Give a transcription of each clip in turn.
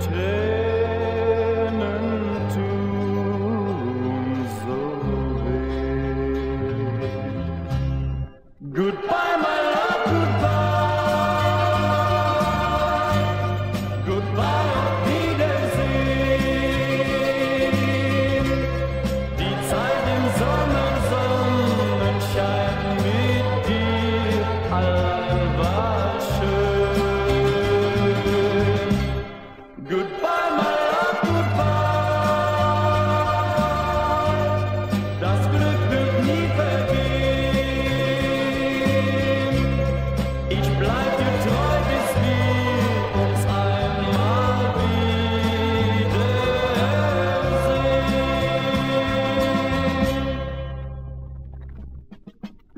去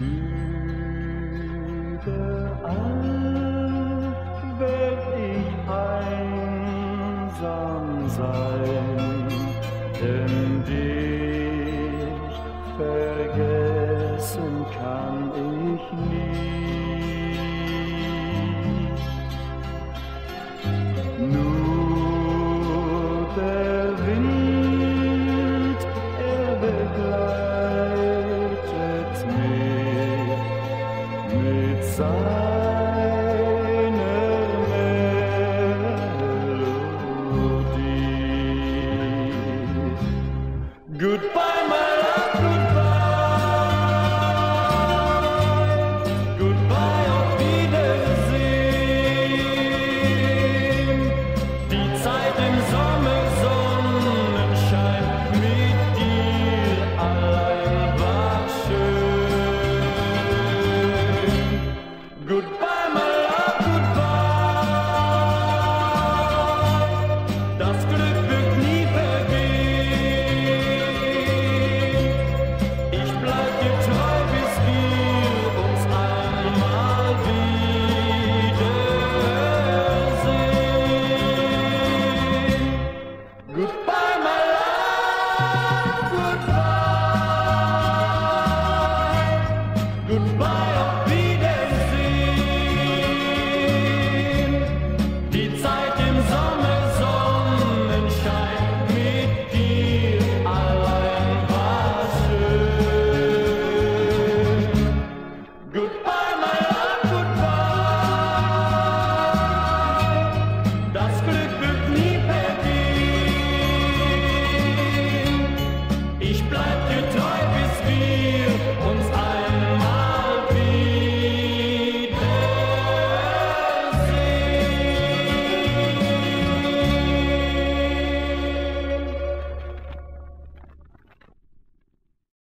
Überall werd ich einsam sein, denn dich vergessen kann ich nie. sun.